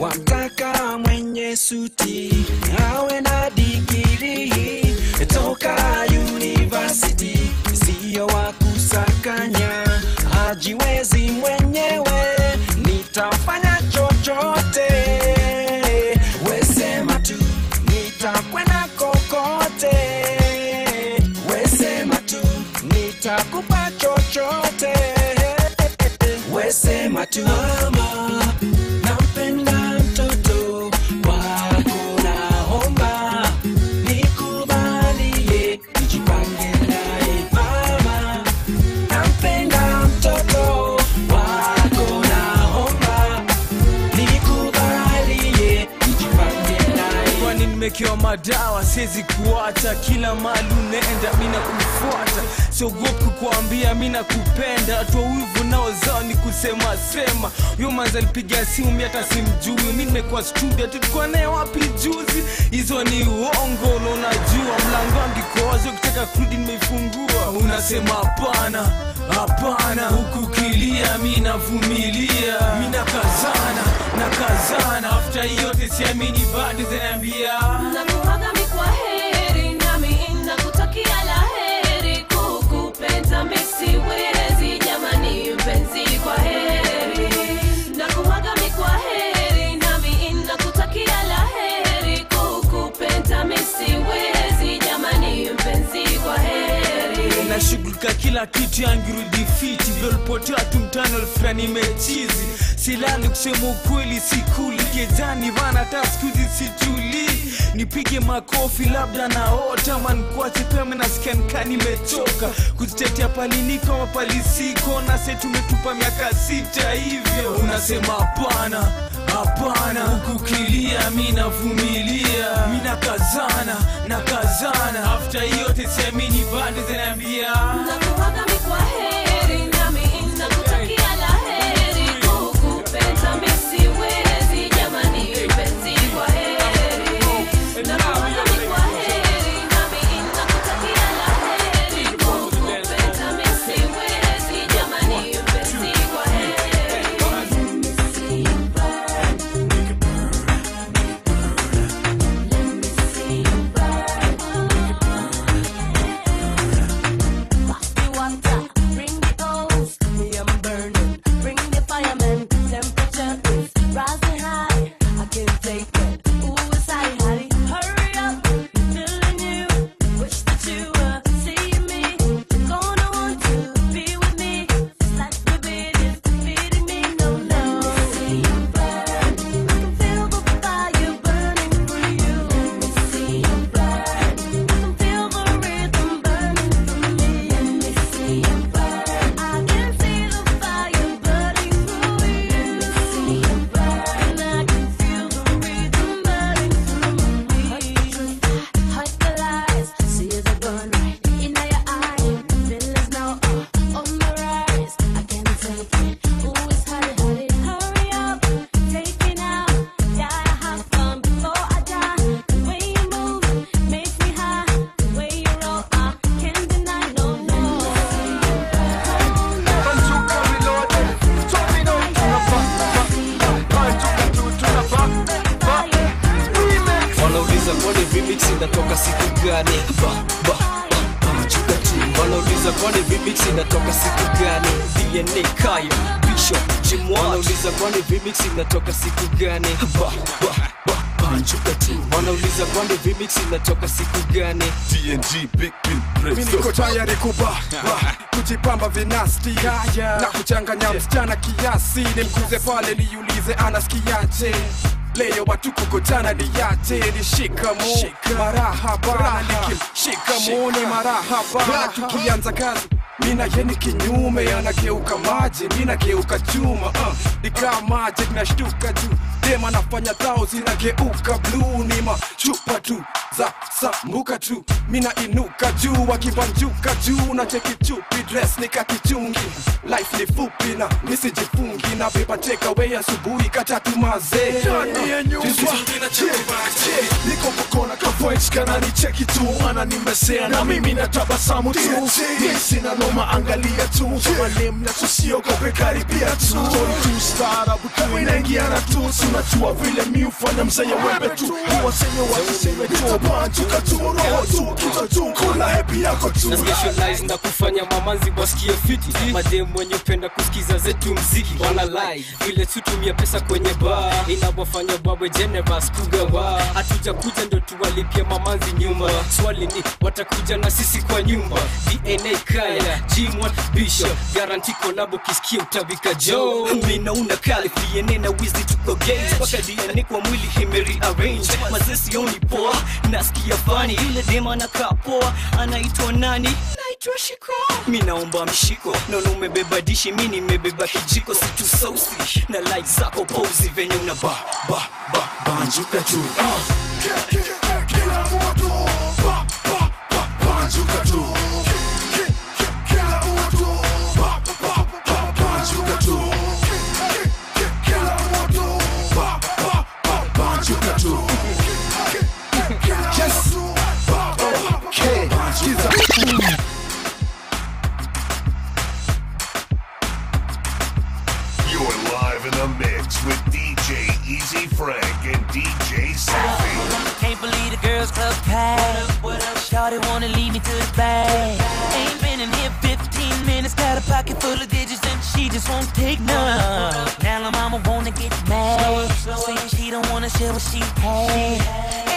wamtaka mwenye suti awe na digiri toka university siyo wa kusakanya. Hajiwezi mwenyewe nitafanya chochote. Wesema tu nitakwenda kokote. Wesema tu nitakupa chochote. Wesema tu madawa siwezi kuacha. Kila mali unaenda mi nakufuata. Siogopi kukuambia mi nakupenda. Hatua wivu nao zao ni kusema sema. Huyo manzi alipiga simu mi hata simjui. Mi nimekuwa studio tulikuwa naye wapi juzi? Hizo ni uongo na unajua mlango wangu iko wazi ukitaka kurudi nimeifungua. Unasema hapana hapana. Huku kilia mi navumilia. Mi nakazana nakazana. Afta yote siamini bado zinaambia kila kitu yangirudi fiti vyolipotea tu mtano alfika nimechizi. Silali kusema ukweli sikuli kejani vana hata skuzi situli nipige makofi labda naota mankwache pema mechoka nimechoka. Kuzitetea paliniko mapalisiko nase tumetupa miaka sita hivyo. Unasema hapana hapana. Hukukilia mi navumilia mi nakazana nakazana afta yote siamini bandi zinaambia remix inatoka siku gani? Ba, ba, ba, chuka tu. wanauliza kwani remix inatoka siku gani? Dna kaya bisho jimwa wanauliza kwani remix inatoka siku gani? Ba, ba, ba, tu. wanauliza kwani vimix inatoka siku gani? TNG Big Bill mi Presto. niko tayari kuba kujipamba vinasti na kuchanganya msichana kiasi. Nimkuze pale niulize anasikiaje leo watu kukutana diyate ni shikamo marahaba nikimshikamo ni marahaba tukianza kazi mina yeni kinyume yanageuka maji minageuka chuma uh, nikaa maji nashtuka juu dema nafanya dhao zinageuka bluu ni machupa tu. Za sambuka tu. Mina inuka juu wakivanjuka juu na cheki chupi dress nikakichungi life ni fupi na misijifungi na beba takeaway asubuhi katatu mazee nyumba. niko kona kavoice kana ni cheki tu. Ana nimesea na mimi na tabasamu tu sina no noma angalia tu. Malem na tusiogope karibia tu. Stori tu tu vile miufanya mzee wembe tu. Waseme wasiseme tu. Banjuka tu kula hepi yako tu. Na specialize na kufanya mamanzi wasikie fiti. Mademu wenye penda kusikiza zetu mziki. Wana like vile tutumia pesa kwenye ba inawafanya wawe generous kugawa hatuja kuja ndo tuwalipia mamanzi nyumba. Swali ni watakuja na sisi kwa nyumba? Dna kaya gm1 bishop. Garanti kolabo kisikia utavika jo mina una kalifiene na wizi tuko gays mpaka dna kwa mwili himeri arrange. Mazesioni poa nasikia fani yule dema na poa anaitwa nani? Naitwa shiko. Mi naomba mshiko. Nono umebeba dishi mi nimebeba kijiko. Situ sausi na like zako pozi venye una ba ba ba banjuka tu. Kila bag. Ain't been in here 15 minutes, got a pocket full of digits and she just won't take none. Now the mama wanna get mad, saying she don't wanna share what she had.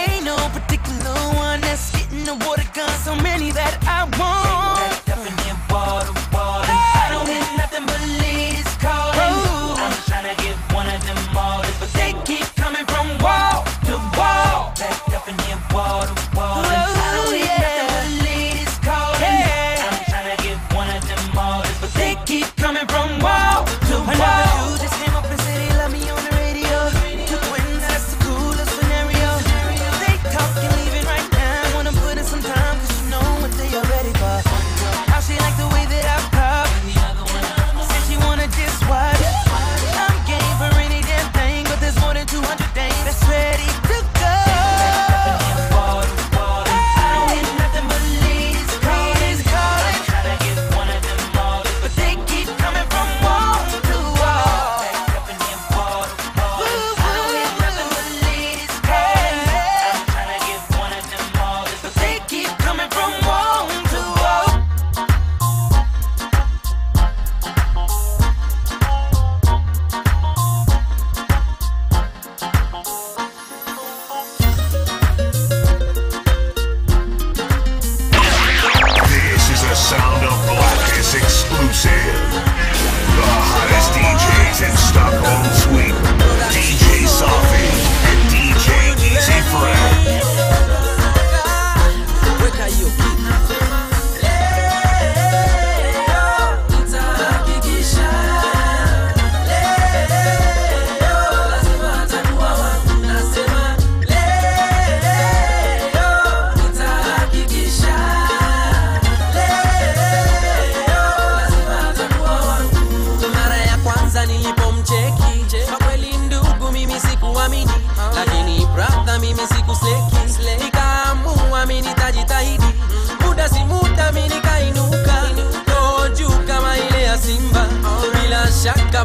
Ain't no particular one that's getting the water gun, so many that I want. shit.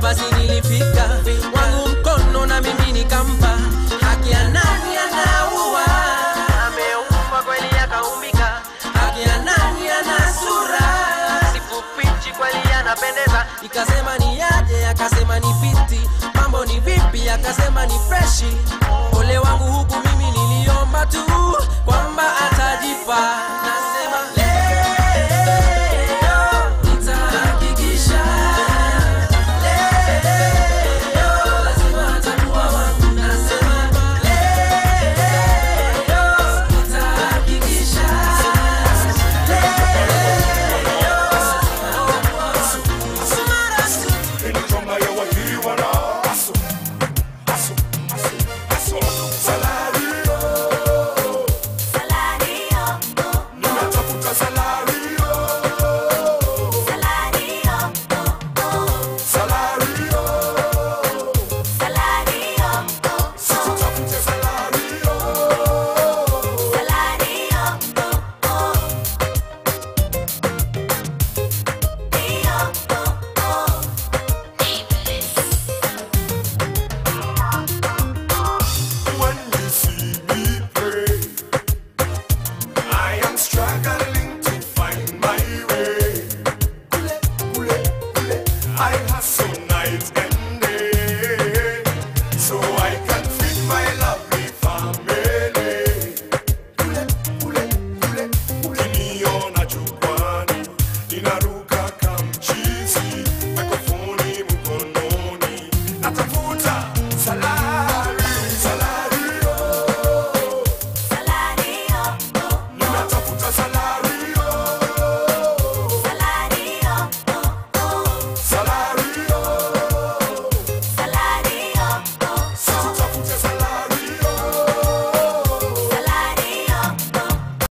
basi nilifika. Wangu mkono na mimi nikampa. Haki ya nani anaua? Ameumba kweli akaumbika haki ya nani ana sura? Sifupichi kweli anapendeza. Ikasema ni yaje akasema ni fiti. Mambo ni vipi akasema ni freshi. Ole wangu huku mimi niliomba tu kwamba atajipa. na So nice.